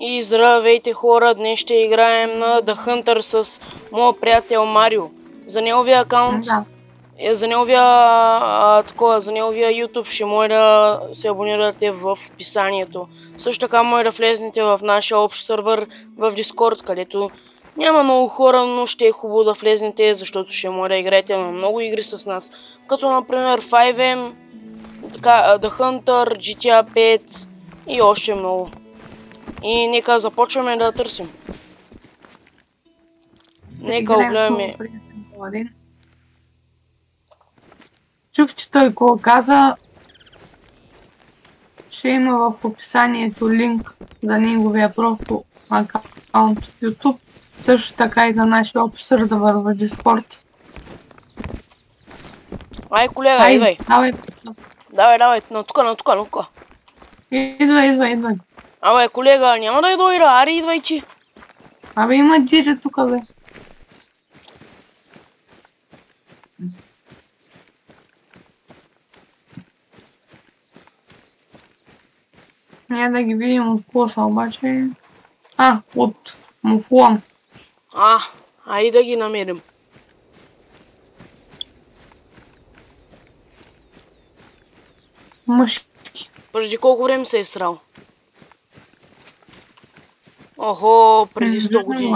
И здравейте хора, днес ще играем на The Hunter с моят приятел Марио. За неговия акаунт, Да. е, за неговия, а, такова, за неговия YouTube ще може да се абонирате в описанието. Също така може да влезнете в нашия общ сервер в Discord, където няма много хора, но ще е хубаво да влезнете, защото ще може да играете на много игри с нас. Като например 5M, така, а, The Hunter, GTA 5 и още много. И нека започваме да търсим. Нека огледаме. Чух, че той какво каза. Ще има в описанието линк за неговия профил аккаунт в YouTube. Също така и за нашия общ сервер в Discord. Ай, колега, Ай, идвай. давай. Давай, давай, на тука, на тука, на тука. Идвай, идвай, идвай. Абе, колега, няма да и дойда, ари идвай ти. Абе има джири тук, бе. Няма да ги видим от коса, обаче. А, от муфлон. А, ай да ги намерим. Мъжки. Преди колко време се е срал? Охо, преди 100 години.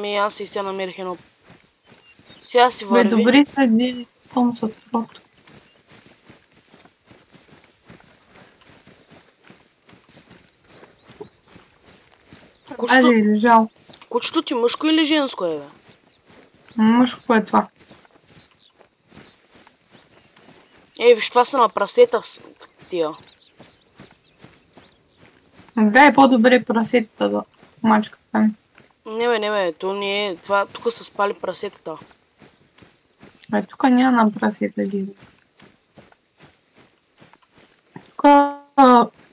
Ми аз и сега намерих едно. Сега си Бе, върви. добри следи, том са прото. Кучето, Айде, лежал. кучето ти мъжко или женско е, бе? Мъжко е това. Ей, виж, това са на прасета с тия. Дай по-добре прасетата за мачката ми. Не бе, не бе, то не е. Това, тук са спали прасетата. Бе, тук няма на прасета ги. Тук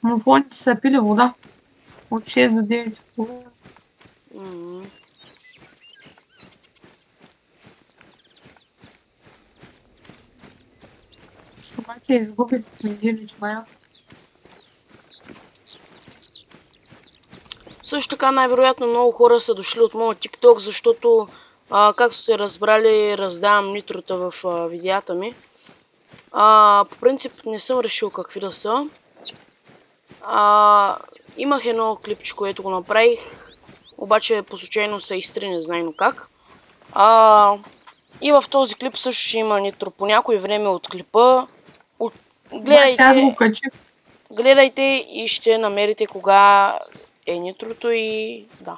муфлоните са пили вода. От 6 до 9 половина. М. Обаче изгубих медилич мая. Също така, най-вероятно много хора са дошли от моят TikTok, защото, а, както се разбрали, раздавам нитрота в а, видеята ми. А, по принцип не съм решил какви да са. А, имах едно клипче, което го направих, обаче по случайно се изтри, не знайно как. А, и в този клип също ще има нитро по някое време от клипа. От... Аз Гледайте, гледайте и ще намерите кога е нитрото и да.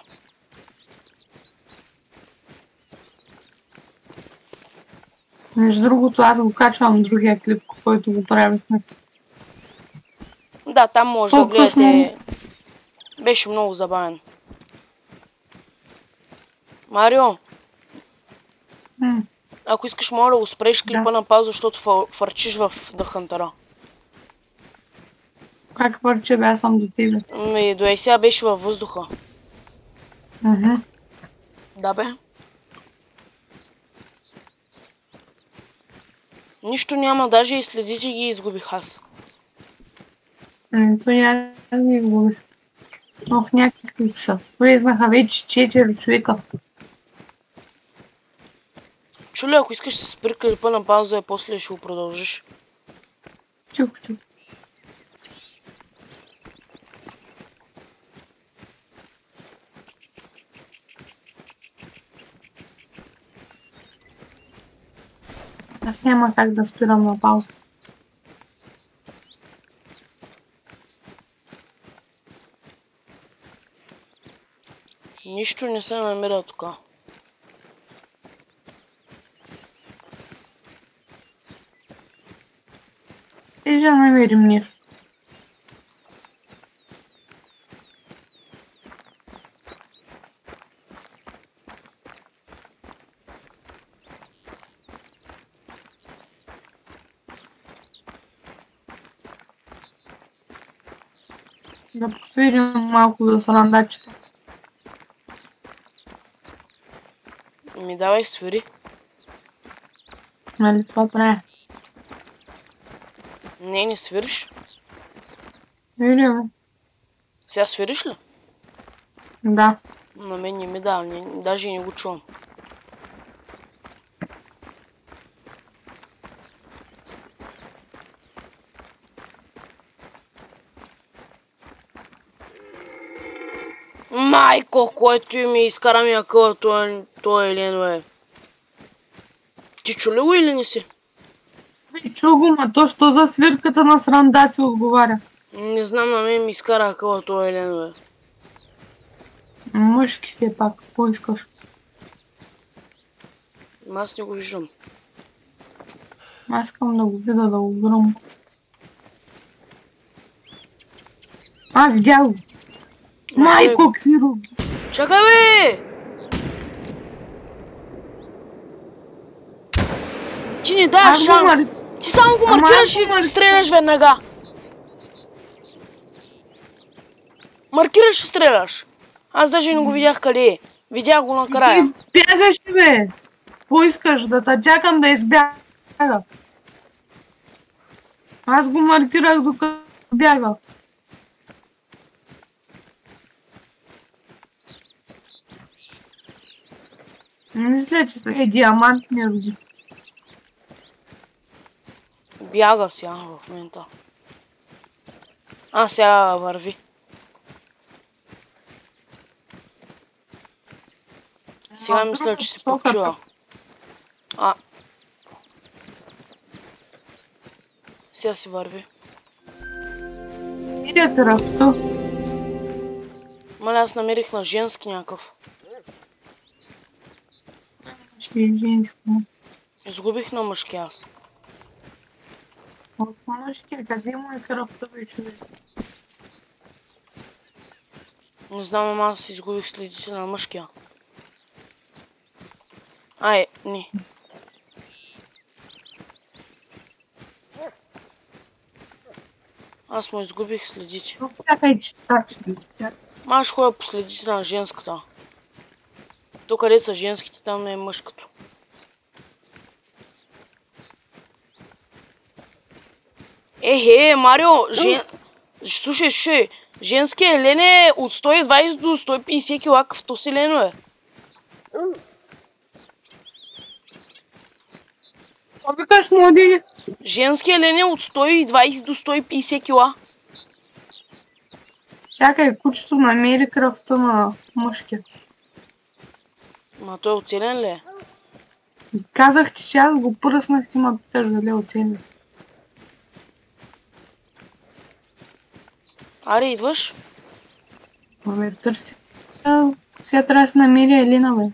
Между другото, аз го качвам другия клип, който го правихме. Да, там може да гледате. Беше много забавен. Марио, М, ако искаш, моля да го спреш клипа Да. на пауза, защото фър- фърчиш в Hunter. Как върче бе, аз съм до тебе. Ми, до ей сега беше във въздуха. Мгм. Да бе. Нищо няма, даже и следите ги изгубих аз. М, То я не изгубих. Ох, някакви са. Влезнаха вече 4 човека. Чули, ако искаш да спри клипа на пауза и после ще го продължиш. Чух, чух. Аз няма как да спирам на пауза. Нищо не се намира тук. И ще намерим нещо. Да посвирим малко за срандачета. Ми давай свири. Нали това правя? Не, не свириш. Видим. Сега свириш ли? Да. На мен не ми дава, даже и не го чувам. Майко, който ми изкара ми акъла, той, той е Елено е. Ти чу ли го или не си? Бе, чу го, ма то, що за свирката на срандаци отговаря. Не знам, на мен ми изкара акъла, той е Елено е. Мъжки си е пак, какво искаш? Аз не го виждам. Аз искам да го видя, да го гръм. А, видя го. Майко, какви руки. Чакай бе! Ти не го шанс. мар- Ти само го маркираш го и мар- стреляш веднага. Маркираш и стреляш. Аз даже не го видях къде е. Видях го накрая. Ти Бягаш, бе. Какво искаш? Да те чакам да избяга. Аз го маркирах докато бяга. Мисля, че са е диамантни руди. Бяга сега в момента. А, сега върви. Сега мисля, че се почува. А. Сега си върви. Иде кръвта. Маля, аз намерих на женски някакъв. Женско. Изгубих на мъжки аз. От мъжки, къде му е кръвта, човек? Не знам, ама аз изгубих следите на мъжкия. Ай, не. Аз му изгубих следите. Чакай, че так Ма аз ще ходя по следите на женската. То къде са женските, там не е мъжкото. Ехе, Марио, жен... Слушай, слушай, женския елен е от 120 до 150 кг, какъвто си лено е. Какво викаш, млади? Женския елен е от 120 до 150 кг. Чакай, кучето намери кръвта на мъжкия. Ма той оцелен ли е? Казах ти, че аз го пръснах, ти ма питаш дали е оценил. Аре, идваш? Абе, търси. А, Сега трябва да се намери Елина, бе.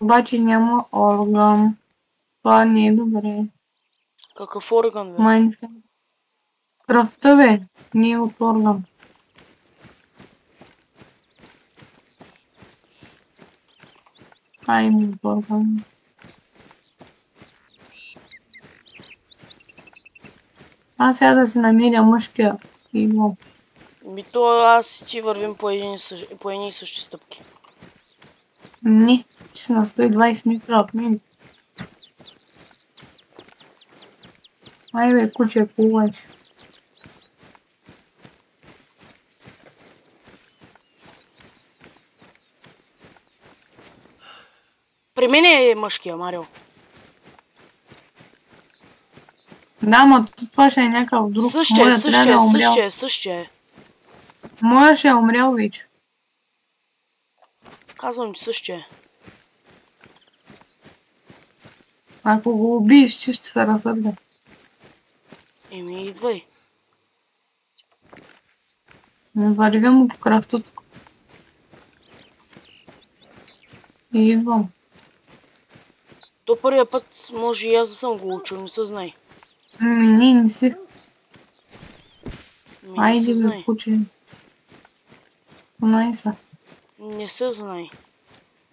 Обаче няма орган. Това не е добре. Какъв орган, бе? Май не съм. Кръвта, бе. Не е от орган. Ай, ми от орган. Аз сега да си намеря мъжкия и го. Ми то аз и ти вървим по по едни и същи стъпки. Не, че си на 120 метра от мен. Ай бе, куче, плуваш. При мен е мъжкия, Марио. Да, ма т- това ще е някакъв друг. Същия, е, Моя да същия, е същия, е, същия е. Моя ще е умрял вече. Казвам ти същия е. Ако го убиеш, че ще се разсърдя. Еми, идвай. Не вървя му по кръвта тук. И идвам. То първия път може и аз да съм го учил, не се знай. Ами, не, не си. Ми, не се Айде, знай. куче. Понай са. Не се знай.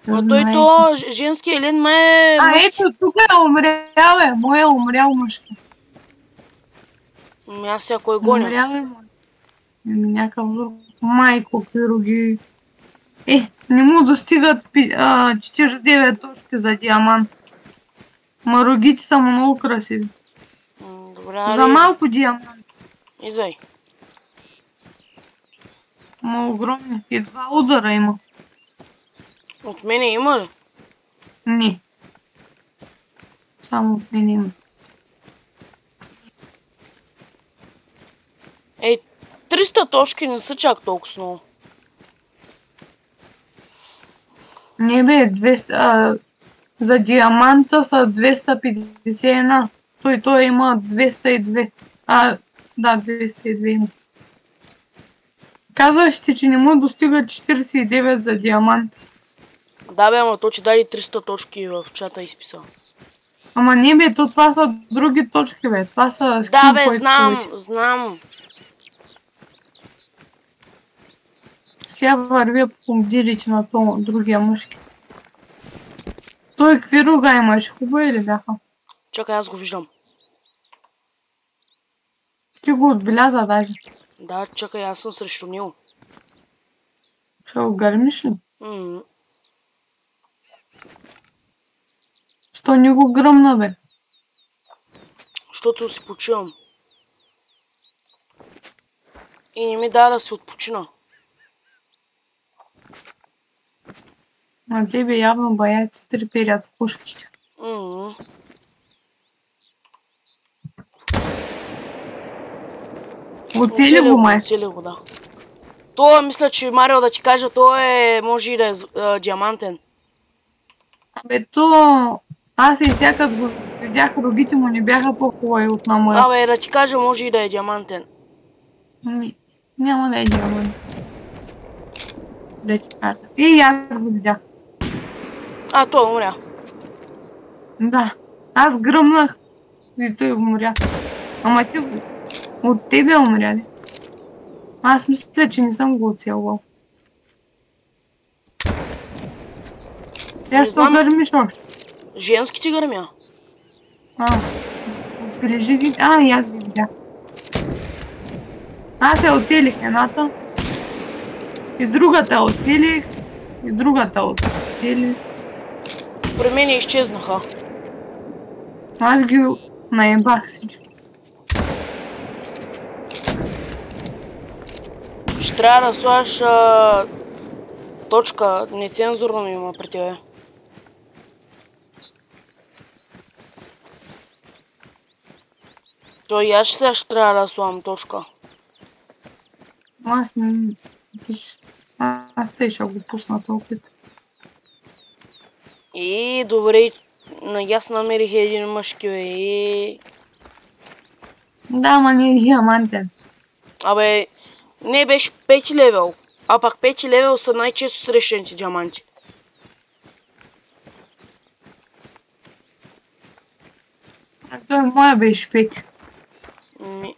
Да Но той то женски елен ма е А, мъжки. ето, тук е умрял, е. Моя е умрял мъжки. Ами аз сега кой гоня. Умрял е мой. Еми, някакъв друг. Майко, пироги. Е, не му достигат пи- а, 49 точки за диамант. Ма рогите са много красиви. Добре, За малко диамант. идвай. Ма огромни. И два удара има. От мене има ли? Не. Само от мен има. Ей, 300 точки не са чак толкова много. Не бе, 200, а, за диаманта са 251. Той, той има 202. А, да, 202 има. Казваш ти, че не му достига 49 за диамант. Да бе, ама то ти даде 300 точки в чата изписал. Ама не бе, то това са други точки бе. Това са скин, Да бе, знам, получи. знам. Сега вървя по комдирите на то другия мъжки. Той какви рога имаш? Хубави ли бяха? Чакай, аз го виждам. Ти го отбеляза даже. Да, чакай, аз съм срещу него. Ще го гърмиш ли? М, Що не го гръмна бе? Защото си почивам. И не ми даде да си отпочина. На тебе явно боятся треперят пушки. М, Оцели го май. Оцели го, да. То мисля, че Марио да ти кажа, то е, може и да е а, диамантен. Абе то... Аз и всякът го видях, родите му не бяха по-хубави от на моя. Абе, да ти кажа, може и да е диамантен. Ами, няма да е диамант. Да ти кажа. И аз го видях. А, той умря. Да. Аз гръмнах и той умря. Ама ти от тебе умря ли? Аз мисля, че не съм го оцелвал. Тя ще гърмиш още. Женски ти гърмя. А, отбележи ги. А, и аз ги видях. Аз я оцелих едната. И другата оцелих. И другата оцелих. При мен изчезнаха. Аз ги наебах всички. Ще трябва да слагаш а, точка, нецензурно има при тебе. То и аз сега ще трябва да слагам точка. Аз не... Аз те ще го пусна толкова. И добре, на аз намерих един мъжки, бе. И... Да, ма не е диамантен. Абе, не беше 5 левел. А пак 5 левел са най-често срещаните диаманти. А той моя беше пет. Ми,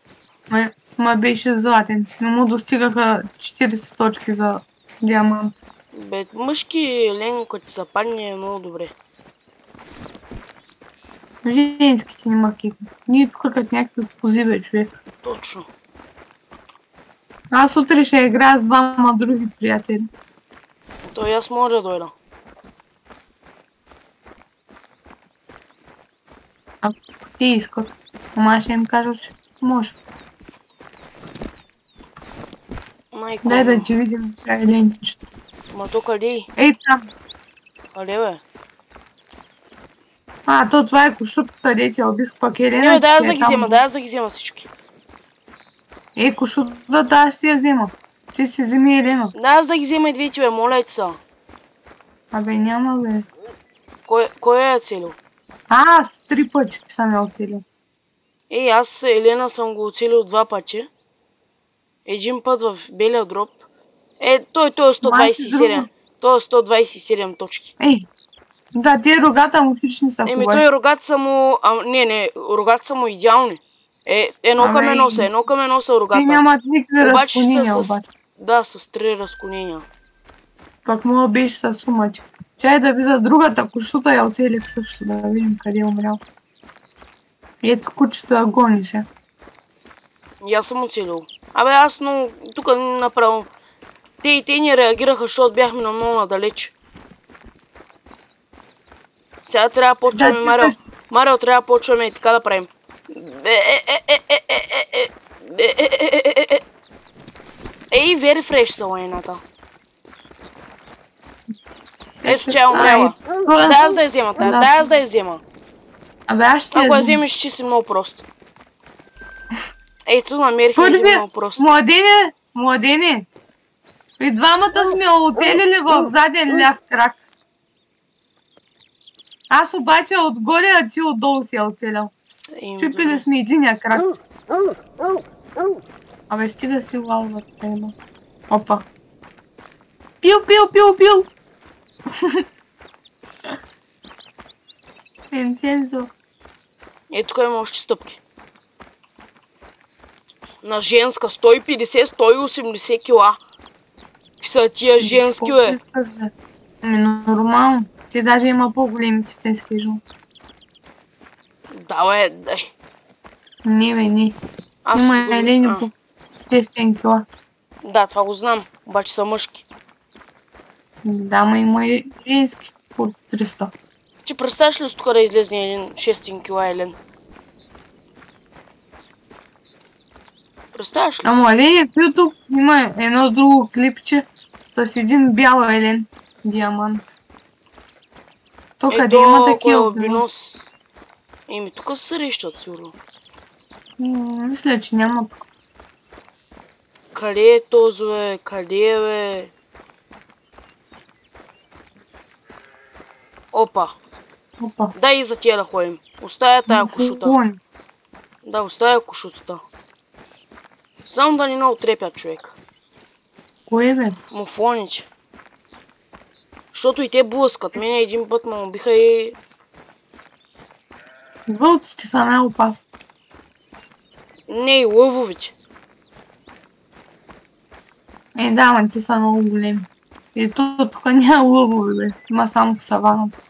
Ма, ма беше златен. Не му достигаха 40 точки за диамант. Бе, мъжки лен, като ти се падне е много добре. Женските нема кеф. Ние тук като някакви кози бе, човек. Точно. Аз утре ще играя с двама други приятели. То и аз мога да дойда. Ако те искат. Ама ще им кажа, че може. Майко. Дай да ти видим коя е лентичето. Ма то къде? Ей там. Къде бе? А, то това е кошутата, дете убих пък Елена. Не, дай аз да ги взема, дай аз да ги взема всички. Е, кошутата аз си я взема. Ти си вземи Елена. Дай аз да ги взема и двете, бе, моля ти са. Абе няма бе. Кой, кой е целил? Аз три пъти съм я оцелил. Ей, аз Елена съм го оцелил два пъти. Един път в белия дроп. Е, той, той е 127. друго. Той е 127 точки. Ей, да, те рогата му хич не са Еми, хубави. той рогата са му... А, не, не, рогата са му идеални. Е, едно към Ама едно са, едно към едно са Те рогата. нямат никакви Обаче разклонения с... обаче. Да, с три разклонения. Пък мога беше с сумати. Чай да видя другата кошута я оцелих също, да видим къде е умрял. Ето кучето я гони се. И аз съм оцелил. Абе, аз много... Тук направо... Те и те не реагираха, защото бяхме на много надалеч. Сега трябва да почваме, Марио. Марио, трябва да почваме и така да правим. Ей, very fresh са лайната. Е, случайно умряла. Дай аз да я взема, дай аз да я взема. Абе, аз ще Ако я вземеш, ще си много прост. Ето, намерихме един много прост. младене, младене. И двамата сме оцелили в заден ляв крак. Аз обаче отгоре, а ти отдолу си я оцелял. Чупили сме единия крак. Абе, стига си лалва тема. Опа. Пил, пил, пил, пил. Инцензо. Ето тук има още стъпки. На женска 150-180 кила. Са тия женски, бе? Ами нормално. Ти даже има по-големи истински жен. Да, бе, дай. Не, бе, не. Аз Има елени а, по 600 кила. Да, това го знам. Обаче са мъжки. Да, ма има и женски по 300. Ти представяш ли си тук да излезне един 6 кила елен? Представяш ли? Ама Елени в YouTube има едно друго клипче с един бял елен диамант. То къде Ето, има е такива албинос? Еми, тук се срещат, сигурно. Мисля, че няма. Къде е този, бе? Къде е, бе? Опа. Опа. Дай и за тия да ходим. Оставя тая кошута. Фургон. Да, оставя кошутата. Само да ни не отрепят човек. Кое бе? Муфлоните. Защото и те блъскат. Мене един път ме убиха и... Вълците са най-опасни. Не, и лъвовите. Е, да, ма те са много големи. И то тук няма лъвове, бе. Има само в саваната.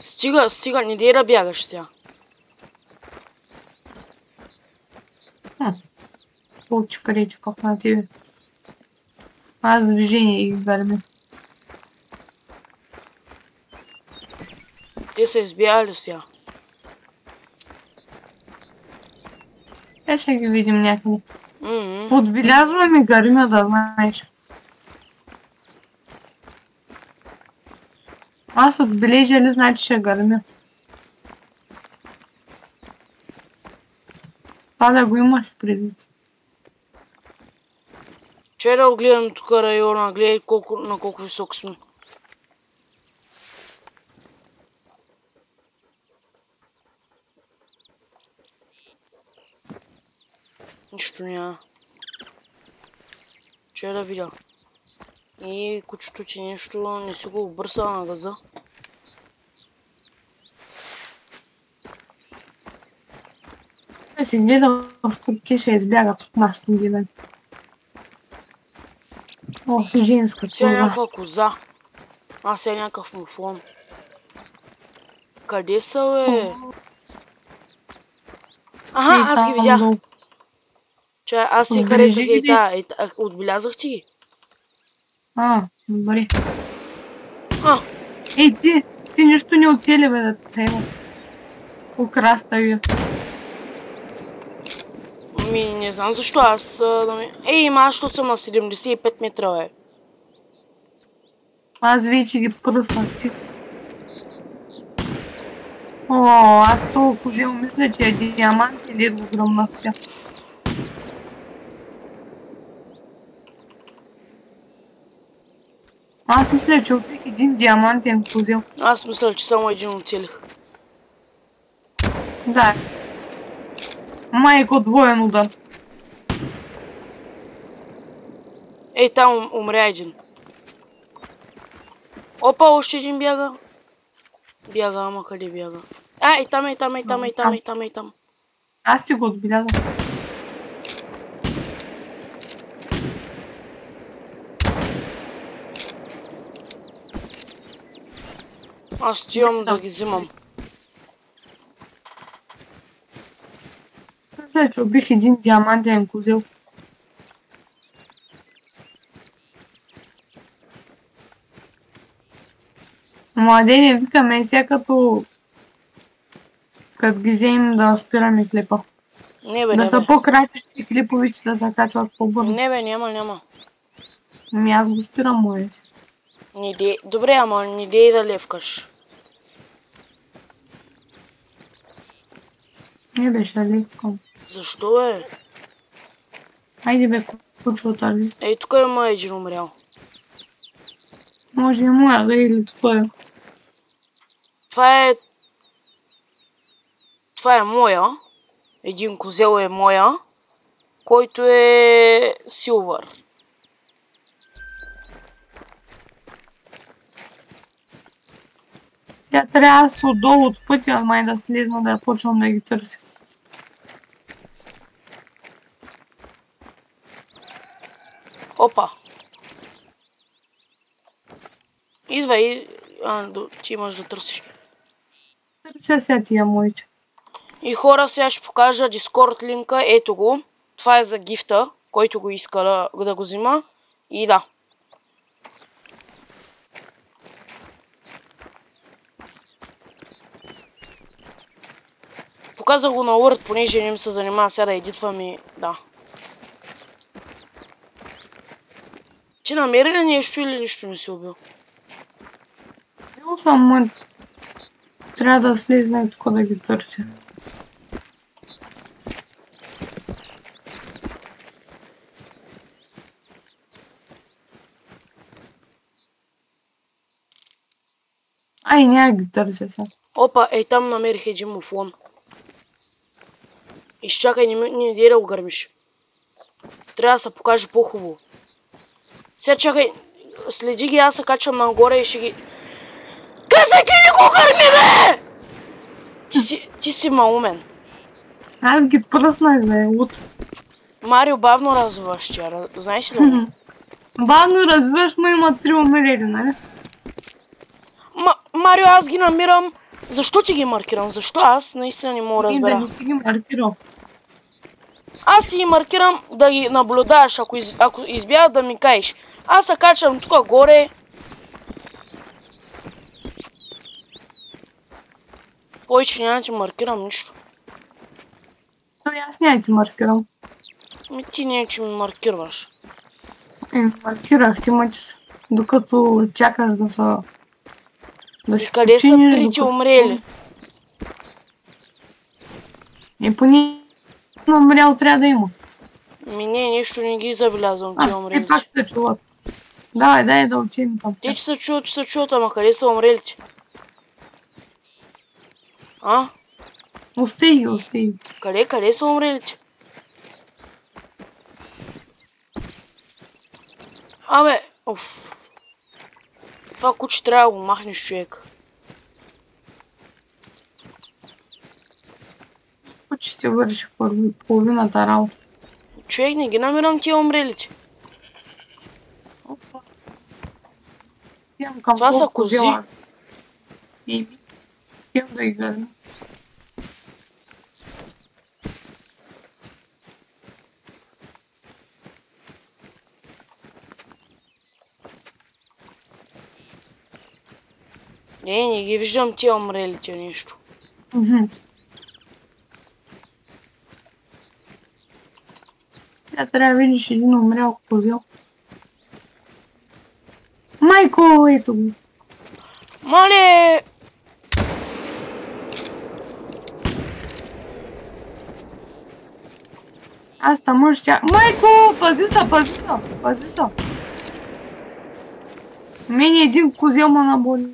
Стига, стига, не дей да бягаш сега. Получи пречи пак на тебе. Аз движение и върви. Те са избягали сега. Е, ще ги видим някъде. Мгм. Отбелязваме гарина да знаеш. Аз отбележа ли значи ще гармя. Това да го имаш предвид. Че да огледам тук района, гледай колко, на колко високо сме. Нищо няма. Че да видя. И кучето ти нещо не си го обърса на газа. Той си гледа в турки ще избягат от нашото гледане. О, женска Сега е коза. някаква коза. А, сега е някакъв муфлон. Къде са, бе? Аха, аз ги видях. Че аз си харесах и та. и та- Отбелязах ти ги. А, добре. А, Ей, ти, ти нищо не оцели, бе, да трябва. Украставя. ми не знам защо аз да ми... Ей, аз, защото съм на 75 метра, бе. Аз вече ги пръснах ти. О, аз толкова жил мисля, че е диамант и дед го гръмнах тя. Аз мисля, че убих един диамантен козел. Аз мисля, че само един оцелих. Да. Майко двоен удар. Ей, там ум- умря един. Опа, още един бяга. Бяга, ама къде бяга? А, и там, и там, и там, и там, и там, и там. Аз ти го отбелязах. Аз отивам да ги взимам. Мисля, че убих един диамантен козел. Младени, викаме сега като... Като ги вземем да спираме клипа. Не бе, Да не са бе. по-кратички клиповици да се качват по-бързо. Не бе, няма, няма. Ами аз го спирам, моя си. Не дей... Добре, ама не дей да левкаш. Не беше леко. Защо е? Айде бе, кучо от. Ей, тук има един умрял. Може и моя да е или твоя. Това е... Това е моя. Един козел е моя. Който е силвър. Тя трябва да се отдолу от пътя, май да слизна да я почвам да ги търся. Опа. Идвай. А, до- ти имаш да търсиш. Търся сега тия моите. И хора, сега ще покажа Discord линка. Ето го. Това е за гифта, който го иска да, да го взима. И да. Показах го на Word, понеже не ми се занимава сега да едитвам и да. Ти намери ли нещо или нищо не си убил? Бил съм мъд. Трябва да слизна и тук да ги търся. Ай, няма ги търся сега. Опа, ей там намерих един муфлон. Изчакай, не, не да го гърмиш. Трябва да се покаже по-хубаво. Сега чакай, следи ги, аз се качвам нагоре и ще ги... Казах ти не бе! Ти си, малумен. Аз ги пръснах, бе, лут. Марио бавно развиваш тя, раз- знаеш ли? Бавно развиваш, ма има три умерели, нали? Ма, Марио, аз ги намирам. Защо ти ги маркирам? Защо аз наистина не мога да И да разбера. не си ги маркирал. Аз си ги маркирам да ги наблюдаваш, ако, из, ако избягат да ми кажеш. Аз се качвам тук горе. Няма да ти маркирам. Ми ти не е, че ми маркираш. Е, маркирах ти мъч, докато чакаш да са... Да И си къде са трите умрели? И поне умрял трябва да има. Ми не, нещо не ги забелязвам тия А, умрели. те пак се чуват. Давай, дай да отидем към Те, че се чуват, че се чуват, ама къде са умрелите? А? Остай ги. Къде, къде са умрелите? Абе, оф. Това куче трябва да го махнеш човек. Куче ще върши половината работа. Човек не ги намирам тия умрелите. Това са кози. дела. И идем да ги гледам. Не, не ги виждам тия умрелите нещо. Мгм. Сега трябва да видиш един умрял козел. Майко, ето го. Мале! Аз там ще... Майко, пази се, пази се, пази се. Мене един козел ма наболи.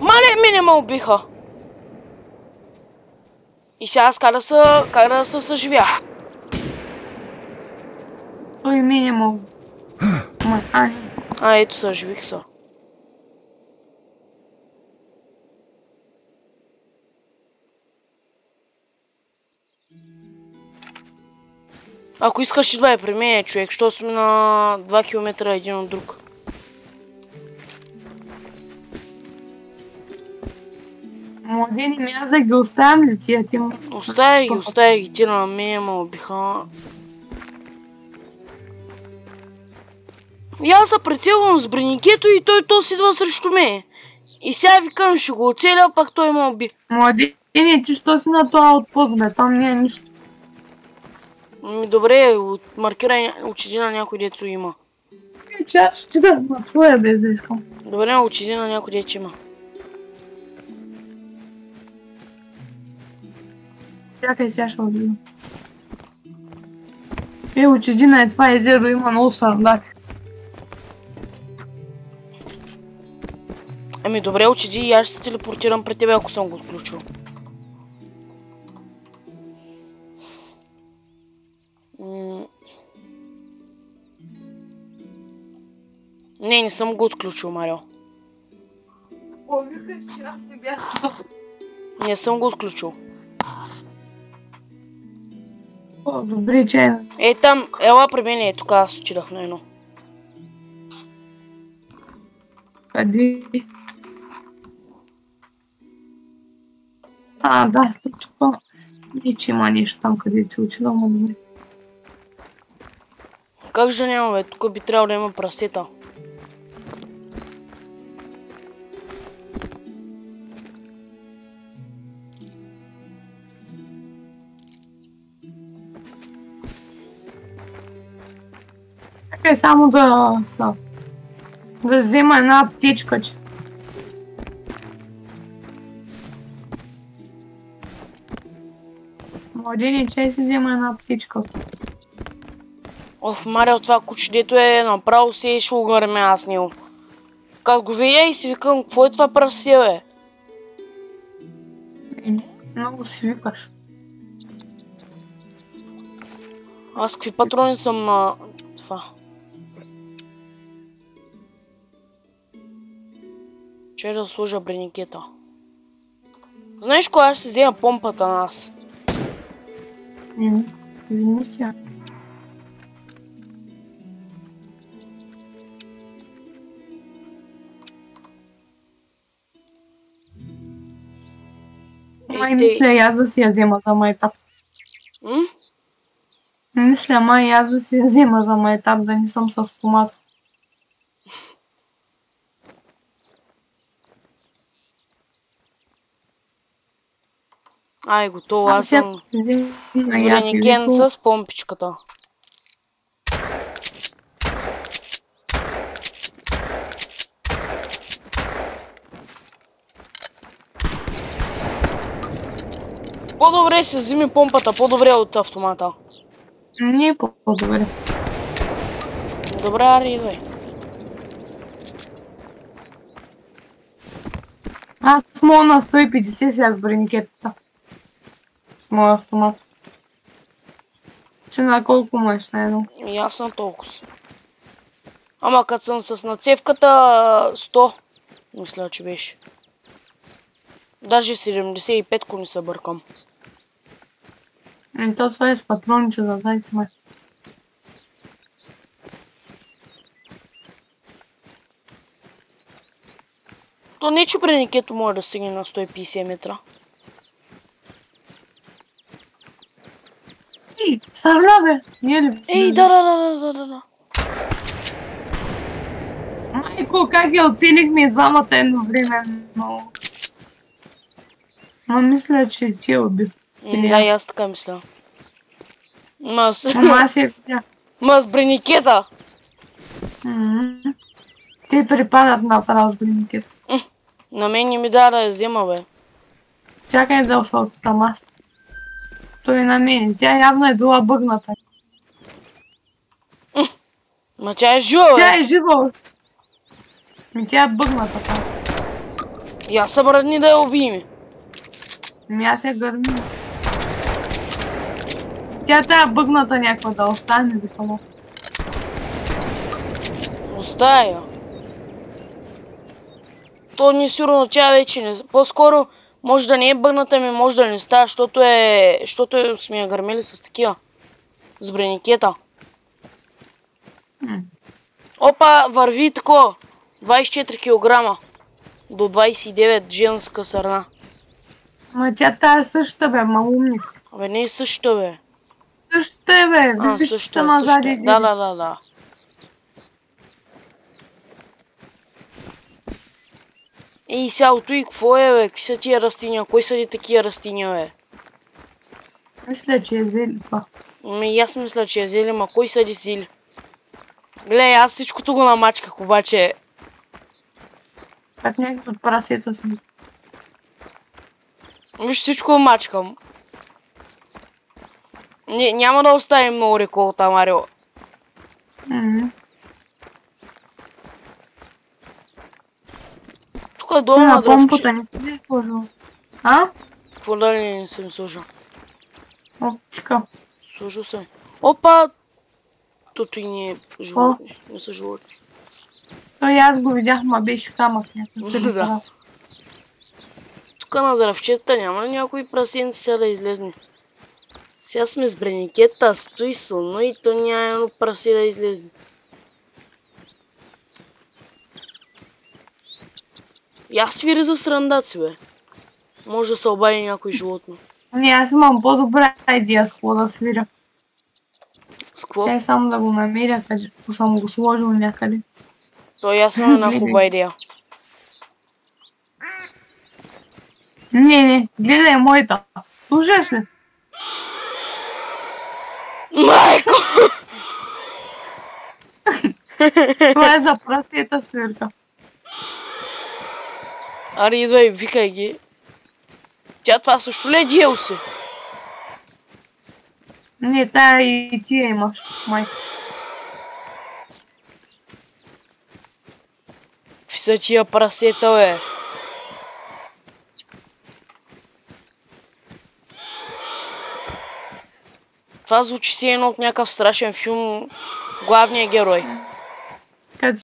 Мале, мене ме убиха. И сега аз как да се, как да се съживя? Той мене ма... Ма, а. А, ето съживих Ако искаш, идвай при мен, човек, що сме на 2 км един от друг. Младени, да ги оставям ли тия ти? Оставя ги, оставя ги, ти на мен ме убиха. И аз се прицелвам с бреникето и той то си идва срещу мен. И сега викам, ще го оцеля, пак той ме уби. Младене, ти що си на това отпост, бе? Там не е нищо. Ми добре, от маркирай, очиди на някой дето има. Е, че аз ще да на твоя без да искам. Добре, очиди на някой дето има. Чакай, сега ще отидем. Е, очедина е това езеро, има много сардаки. Ами добре, очиди и аз ще се телепортирам пред тебе, ако съм го отключил. Не, не съм го отключил, Марио. О, викаш, че аз не бях Не съм го отключил. О, добре, че е. Е, там, ела при мен, е, тук аз отидах на едно. Къде? А, да, тук. Не, че има нещо там, където отидам, но добре. Как же няма, бе? Тук би трябвало да има прасета. Чакай само да... Да взема една аптечка, че... Младене, че си взема една аптечка. Оф, Марио, това куче, дето е направо се ще го гърмя аз него. Като го видя и си викам, какво е това прасе, бе? Е, Много си викаш. Аз какви патрони съм на това? Че да сложа бреникета. Знаеш кога ще си взема помпата на нас? Еми, Вини сега. Май Ей, мисля и аз да си я взема за майтап. М? Мисля, май и аз да си я взема за майтап, да не съм с автомат. Ай, готово, аз сега съм вземи с помпичката. По-добре се вземи помпата, по-добре от автомата. Не е по-добре. Добре, ари, идвай. Аз мога на 150 сега с бреникетата. Моя автомат. Че на колко можеш на едно? И аз съм толкова. Ама като съм с нацевката 100, мисля, че беше. Даже 75, ако не се бъркам. Еми то това е с патроните за зайци май. То не, че бреникето може да стигне на 150 метра. Сърля бе! Ние ли? Ей, да, да, да, да, да, да. Майко, как я оцелихме и двамата едновременно. Ма мисля, че ти е Или Да, и аз. аз така мисля. Ма аз я видях. ма с бреникета. Те припадат направо с бреникета. На мен не ми да да я взема, бе. Чакай да оттам аз. Той е на мен. Тя явно е била бъгната. Ма тя е жива, бе. Тя е жива. Ми тя е бъгната там. И аз съм радни да я убием. Ми аз я гърми. Тя тая бъгната някаква да остане да хало. Оставя я. То ни сигурно тя вече не... По-скоро може да не е бъгната ми, може да не става, защото е... Защото е... сме я гърмели с такива. С бреникета. Опа, върви тако. 24 кг. До 29 женска сърна. Ма тя тая същата бе, малумник. Абе не е същата, бе. Същата е бе, виж се назад Да, да, да, да. Ей, сега той какво е, бе? Какви са тия растения? Кой са ти такива растения, бе? Мисля, че е зели това. Ами и аз мисля, че е зели, ма кой съди сили? Гледай, аз всичкото го намачках, обаче... Как някакви от прасета си. Виж, всичко мачкам. Не, няма да оставим много реколта, Марио. На на дръвче. помпата не си ли сложил? А? Какво да ли не съм сложил? Оптика. Сложил съм. Опа! Тото и не е животни. Не са животни. Той и аз го видях, ма беше камък някакъв. Да. да. Тук на дръвчета няма ли някой прасенци сега да излезне? Сега сме с бреникета, стои сълно и то няма едно прасе да излезе. Я свири за срандаци, бе. Може да се обади някой животно. Не, аз имам по-добра идея с какво да свиря. С какво? Чай само да го намеря, ако съм го сложил някъде. Той аз имам една хубава идея. Не, не, гледай моята. Слушаш ли? Майко! Това е за прастията свирка. Аре, идвай, викай ги. Тя това също ли е си? Не, тая и ти я имаш, май. Какви са тия прасета, бе? Това звучи си едно от някакъв страшен филм. Главният герой.